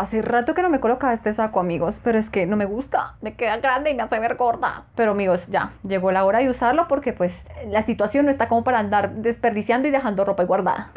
Hace rato que no me colocaba este saco, amigos, pero es que no me gusta. Me queda grande y me hace ver gorda. Pero, amigos, ya, llegó la hora de usarlo porque, pues, la situación no está como para andar desperdiciando y dejando ropa guardada.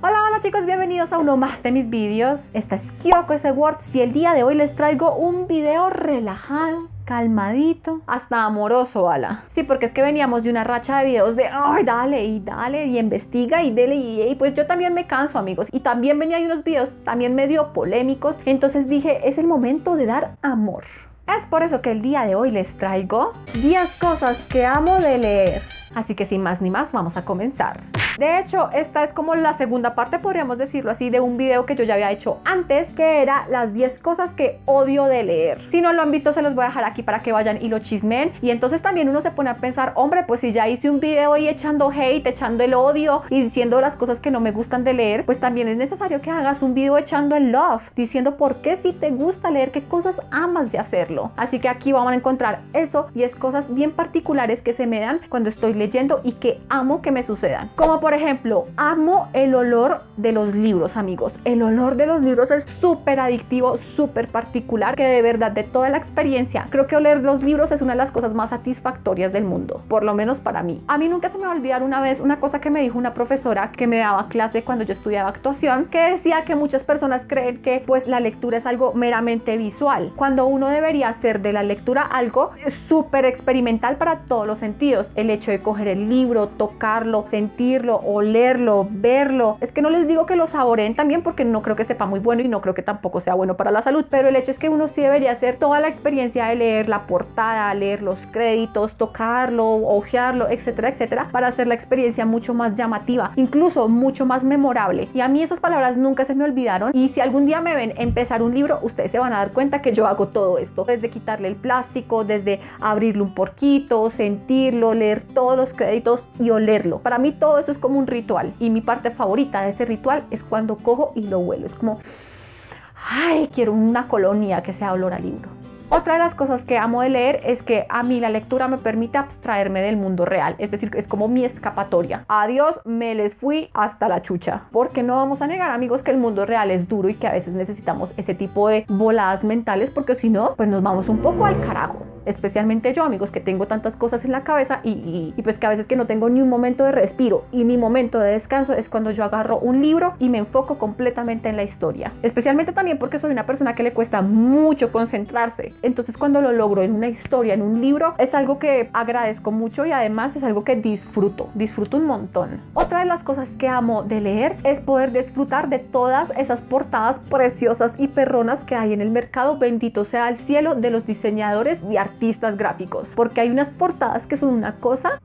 Hola, hola chicos, bienvenidos a uno más de mis vídeos. Esta es Kyoko S. Words y el día de hoy les traigo un video relajado calmadito, hasta amoroso, ala. Sí, porque es que veníamos de una racha de videos de, ay, dale y dale y investiga y dele y, pues yo también me canso, amigos. Y también venía de unos videos también medio polémicos. Entonces dije, es el momento de dar amor. Es por eso que el día de hoy les traigo 10 cosas que amo de leer. Así que sin más ni más, vamos a comenzar. De hecho, esta es como la segunda parte, podríamos decirlo así, de un video que yo ya había hecho antes, que era las 10 cosas que odio de leer. Si no lo han visto, se los voy a dejar aquí para que vayan y lo chismen. Y entonces también uno se pone a pensar, hombre, pues si ya hice un video ahí echando hate, echando el odio y diciendo las cosas que no me gustan de leer, pues también es necesario que hagas un video echando el love, diciendo por qué si te gusta leer, qué cosas amas de hacerlo. Así que aquí vamos a encontrar eso y es cosas bien particulares que se me dan cuando estoy leyendo y que amo que me sucedan. Como por ejemplo, amo el olor de los libros, amigos. El olor de los libros es súper adictivo, súper particular, que de verdad, de toda la experiencia, creo que oler los libros es una de las cosas más satisfactorias del mundo, por lo menos para mí. A mí nunca se me va a olvidar una vez una cosa que me dijo una profesora que me daba clase cuando yo estudiaba actuación, que decía que muchas personas creen que pues la lectura es algo meramente visual, cuando uno debería hacer de la lectura algo súper experimental para todos los sentidos. El hecho de coger el libro, tocarlo, sentirlo, olerlo, verlo. Es que no les digo que lo saboreen también porque no creo que sepa muy bueno y no creo que tampoco sea bueno para la salud, pero el hecho es que uno sí debería hacer toda la experiencia de leer la portada, leer los créditos, tocarlo, ojearlo, etcétera, etcétera, para hacer la experiencia mucho más llamativa, incluso mucho más memorable. Y a mí esas palabras nunca se me olvidaron y si algún día me ven empezar un libro, ustedes se van a dar cuenta que yo hago todo esto, desde quitarle el plástico, desde abrirlo un porquito, sentirlo, leer todos los créditos y olerlo. Para mí todo eso es como un ritual y mi parte favorita de ese ritual es cuando cojo y lo huelo. Es como, ay, quiero una colonia que sea olor a libro. Otra de las cosas que amo de leer es que a mí la lectura me permite abstraerme del mundo real, es decir, es como mi escapatoria. Adiós, me les fui hasta la chucha. Porque no vamos a negar, amigos, que el mundo real es duro y que a veces necesitamos ese tipo de voladas mentales porque si no, pues nos vamos un poco al carajo especialmente yo, amigos, que tengo tantas cosas en la cabeza y, pues que a veces que no tengo ni un momento de respiro y ni momento de descanso, es cuando yo agarro un libro y me enfoco completamente en la historia. Especialmente también porque soy una persona que le cuesta mucho concentrarse. Entonces cuando lo logro en una historia, en un libro, es algo que agradezco mucho y además es algo que disfruto, disfruto un montón. Otra de las cosas que amo de leer es poder disfrutar de todas esas portadas preciosas y perronas que hay en el mercado, bendito sea el cielo de los diseñadores y artistas artistas gráficos, porque hay unas portadas que son una cosa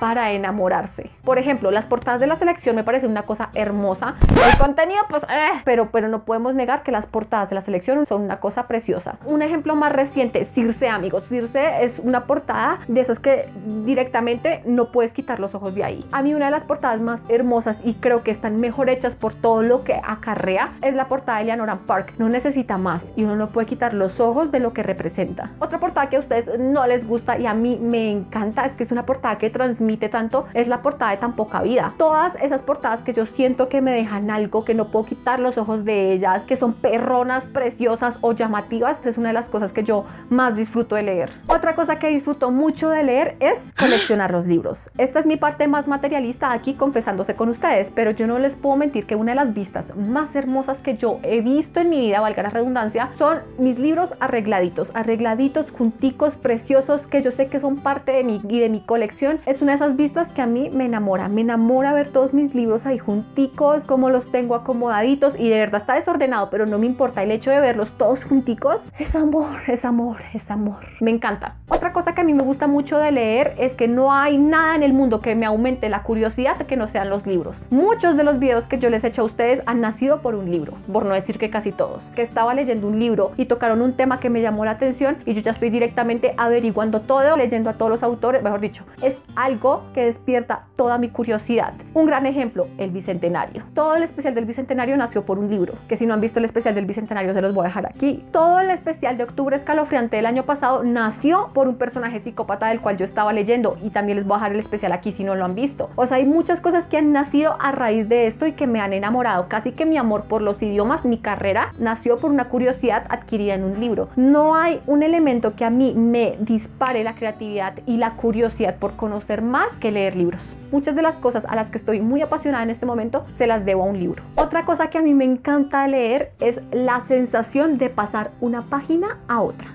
para enamorarse. Por ejemplo, las portadas de la selección me parecen una cosa hermosa. El contenido, pues, eh, pero, pero no podemos negar que las portadas de la selección son una cosa preciosa. Un ejemplo más reciente, Circe, amigos. Circe es una portada de esas que directamente no puedes quitar los ojos de ahí. A mí una de las portadas más hermosas y creo que están mejor hechas por todo lo que acarrea es la portada de Leonora Park. No necesita más y uno no puede quitar los ojos de lo que representa. Otra portada que a ustedes no les gusta y a mí me encanta es que es una portada que transmite tanto es la portada de tan poca vida. Todas esas portadas que yo siento que me dejan algo, que no puedo quitar los ojos de ellas, que son perronas, preciosas o llamativas, es una de las cosas que yo más disfruto de leer. Otra cosa que disfruto mucho de leer es coleccionar los libros. Esta es mi parte más materialista aquí confesándose con ustedes, pero yo no les puedo mentir que una de las vistas más hermosas que yo he visto en mi vida, valga la redundancia, son mis libros arregladitos, arregladitos, junticos, preciosos, que yo sé que son parte de mi y de mi colección. Es una esas vistas que a mí me enamora. Me enamora ver todos mis libros ahí junticos, como los tengo acomodaditos y de verdad está desordenado, pero no me importa el hecho de verlos todos junticos. Es amor, es amor, es amor. Me encanta. Otra cosa que a mí me gusta mucho de leer es que no hay nada en el mundo que me aumente la curiosidad que no sean los libros. Muchos de los videos que yo les he hecho a ustedes han nacido por un libro, por no decir que casi todos. Que estaba leyendo un libro y tocaron un tema que me llamó la atención y yo ya estoy directamente averiguando todo, leyendo a todos los autores, mejor dicho, es algo algo que despierta toda mi curiosidad. Un gran ejemplo, el Bicentenario. Todo el especial del Bicentenario nació por un libro, que si no han visto el especial del Bicentenario se los voy a dejar aquí. Todo el especial de Octubre Escalofriante del año pasado nació por un personaje psicópata del cual yo estaba leyendo y también les voy a dejar el especial aquí si no lo han visto. O sea, hay muchas cosas que han nacido a raíz de esto y que me han enamorado. Casi que mi amor por los idiomas, mi carrera, nació por una curiosidad adquirida en un libro. No hay un elemento que a mí me dispare la creatividad y la curiosidad por conocer más que leer libros. Muchas de las cosas a las que estoy muy apasionada en este momento se las debo a un libro. Otra cosa que a mí me encanta leer es la sensación de pasar una página a otra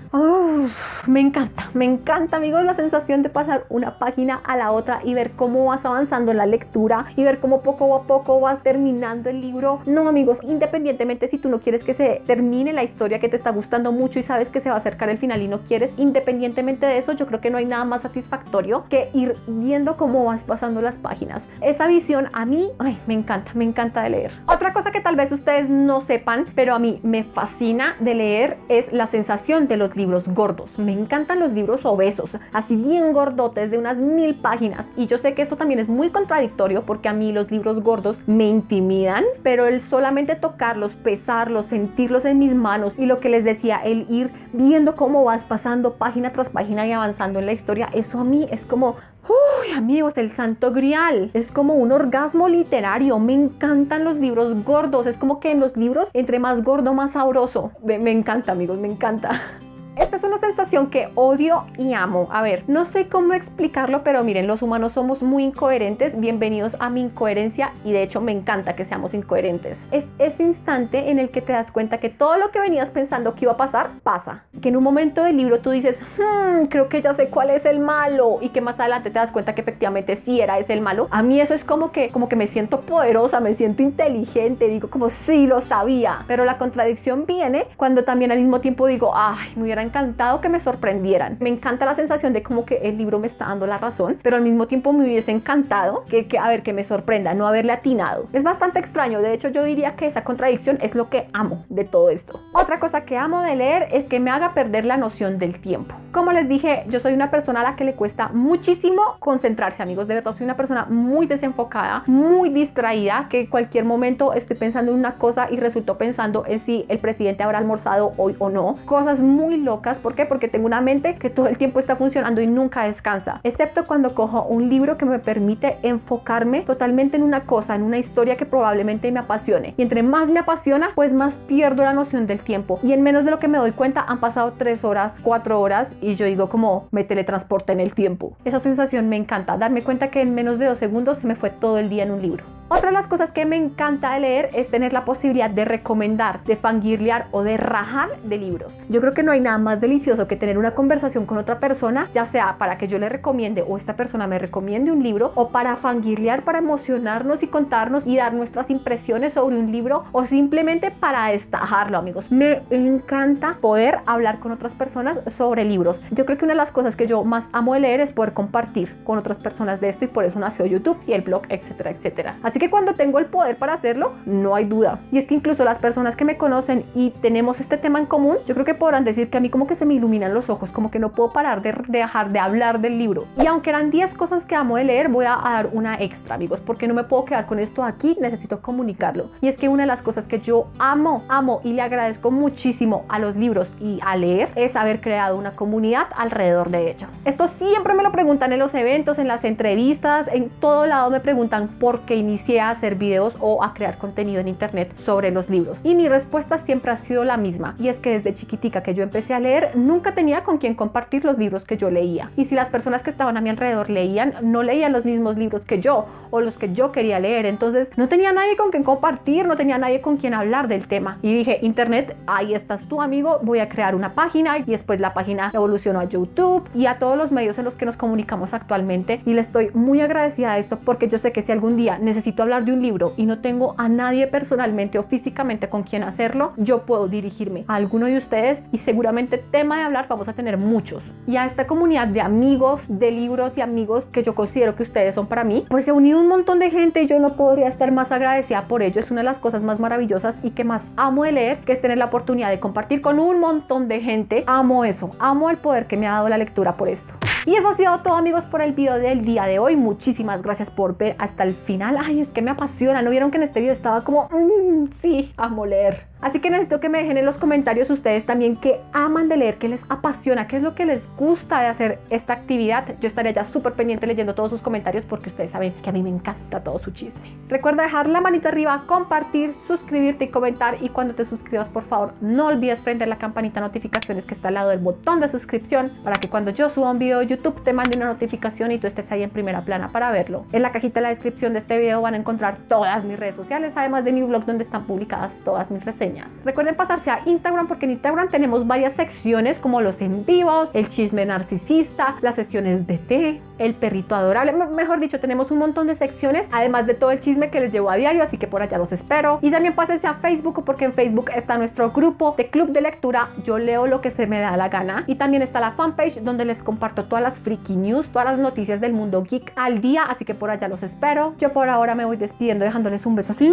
me encanta, me encanta amigos la sensación de pasar una página a la otra y ver cómo vas avanzando en la lectura y ver cómo poco a poco vas terminando el libro. No amigos, independientemente si tú no quieres que se termine la historia que te está gustando mucho y sabes que se va a acercar el final y no quieres, independientemente de eso, yo creo que no hay nada más satisfactorio que ir viendo cómo vas pasando las páginas. Esa visión a mí, ay, me encanta, me encanta de leer. Otra cosa que tal vez ustedes no sepan, pero a mí me fascina de leer es la sensación de los libros gordos. Me encantan los libros obesos, así bien gordotes de unas mil páginas. Y yo sé que esto también es muy contradictorio porque a mí los libros gordos me intimidan, pero el solamente tocarlos, pesarlos, sentirlos en mis manos y lo que les decía, el ir viendo cómo vas pasando página tras página y avanzando en la historia, eso a mí es como Uy, amigos, el santo grial. Es como un orgasmo literario. Me encantan los libros gordos. Es como que en los libros, entre más gordo, más sabroso. Me, encanta, amigos, me encanta. Esta es una sensación que odio y amo. A ver, no sé cómo explicarlo, pero miren, los humanos somos muy incoherentes. Bienvenidos a mi incoherencia y de hecho me encanta que seamos incoherentes. Es ese instante en el que te das cuenta que todo lo que venías pensando que iba a pasar, pasa. Que en un momento del libro tú dices, hmm, creo que ya sé cuál es el malo y que más adelante te das cuenta que efectivamente sí era ese el malo. A mí eso es como que, como que me siento poderosa, me siento inteligente, digo como sí lo sabía. Pero la contradicción viene cuando también al mismo tiempo digo, ay, me hubiera encantado que me sorprendieran. Me encanta la sensación de como que el libro me está dando la razón, pero al mismo tiempo me hubiese encantado que, a ver, que me sorprenda, no haberle atinado. Es bastante extraño, de hecho yo diría que esa contradicción es lo que amo de todo esto. Otra cosa que amo de leer es que me haga perder la noción del tiempo. Como les dije, yo soy una persona a la que le cuesta muchísimo concentrarse, amigos, de verdad soy una persona muy desenfocada, muy distraída, que cualquier momento estoy pensando en una cosa y resultó pensando en si el presidente habrá almorzado hoy o no. Cosas muy locas ¿Por qué? Porque tengo una mente que todo el tiempo está funcionando y nunca descansa. Excepto cuando cojo un libro que me permite enfocarme totalmente en una cosa, en una historia que probablemente me apasione. Y entre más me apasiona, pues más pierdo la noción del tiempo. Y en menos de lo que me doy cuenta, han pasado tres horas, cuatro horas y yo digo como me teletransporta en el tiempo. Esa sensación me encanta, darme cuenta que en menos de dos segundos se me fue todo el día en un libro. Otra de las cosas que me encanta de leer es tener la posibilidad de recomendar, de fangirlear o de rajar de libros. Yo creo que no hay nada más delicioso que tener una conversación con otra persona, ya sea para que yo le recomiende o esta persona me recomiende un libro o para fangirlear, para emocionarnos y contarnos y dar nuestras impresiones sobre un libro o simplemente para destajarlo, amigos. Me encanta poder hablar con otras personas sobre libros. Yo creo que una de las cosas que yo más amo de leer es poder compartir con otras personas de esto y por eso nació YouTube y el blog, etcétera, etcétera. Así que cuando tengo el poder para hacerlo, no hay duda. Y es que incluso las personas que me conocen y tenemos este tema en común, yo creo que podrán decir que a mí como que se me iluminan los ojos, como que no puedo parar de, dejar de hablar del libro. Y aunque eran 10 cosas que amo de leer, voy a dar una extra, amigos, porque no me puedo quedar con esto aquí, necesito comunicarlo. Y es que una de las cosas que yo amo, amo y le agradezco muchísimo a los libros y a leer es haber creado una comunidad alrededor de ello. Esto siempre me lo preguntan en los eventos, en las entrevistas, en todo lado me preguntan por qué inicié a hacer videos o a crear contenido en internet sobre los libros. Y mi respuesta siempre ha sido la misma, y es que desde chiquitica que yo empecé a leer, nunca tenía con quien compartir los libros que yo leía. Y si las personas que estaban a mi alrededor leían, no leían los mismos libros que yo o los que yo quería leer. Entonces no tenía nadie con quien compartir, no tenía nadie con quien hablar del tema. Y dije, internet, ahí estás tú amigo, voy a crear una página y después la página evolucionó a YouTube y a todos los medios en los que nos comunicamos actualmente. Y le estoy muy agradecida a esto porque yo sé que si algún día necesito hablar de un libro y no tengo a nadie personalmente o físicamente con quien hacerlo, yo puedo dirigirme a alguno de ustedes y seguramente tema de hablar vamos a tener muchos. Y a esta comunidad de amigos, de libros y amigos que yo considero que ustedes son para mí, pues se ha unido un montón de gente y yo no podría estar más agradecida por ello. Es una de las cosas más maravillosas y que más amo de leer, que es tener la oportunidad de compartir con un montón de gente. Amo eso, amo el poder que me ha dado la lectura por esto. Y eso ha sido todo amigos por el video del día de hoy. Muchísimas gracias por ver hasta el final. Ay, es que me apasiona. ¿No vieron que en este video estaba como, mmm, sí, amo leer? Así que necesito que me dejen en los comentarios ustedes también que aman de leer, que les apasiona, qué es lo que les gusta de hacer esta actividad. Yo estaría ya súper pendiente leyendo todos sus comentarios porque ustedes saben que a mí me encanta todo su chisme. Recuerda dejar la manita arriba, compartir, suscribirte y comentar. Y cuando te suscribas, por favor, no olvides prender la campanita de notificaciones que está al lado del botón de suscripción para que cuando yo suba un video de YouTube te mande una notificación y tú estés ahí en primera plana para verlo. En la cajita de la descripción de este video van a encontrar todas mis redes sociales, además de mi blog donde están publicadas todas mis reseñas Recuerden pasarse a Instagram porque en Instagram tenemos varias secciones como los en vivos, el chisme narcisista, las sesiones de té, el perrito adorable. Mejor dicho, tenemos un montón de secciones, además de todo el chisme que les llevo a diario, así que por allá los espero. Y también pásense a Facebook porque en Facebook está nuestro grupo de club de lectura. Yo leo lo que se me da la gana. Y también está la fanpage donde les comparto todas las freaky news, todas las noticias del mundo geek al día, así que por allá los espero. Yo por ahora me voy despidiendo dejándoles un beso así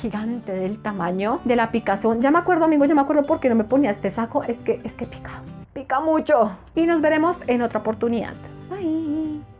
gigante del tamaño de la ya me acuerdo, amigos, ya me acuerdo por qué no me ponía este saco. Es que, es que pica, pica mucho. Y nos veremos en otra oportunidad. Bye.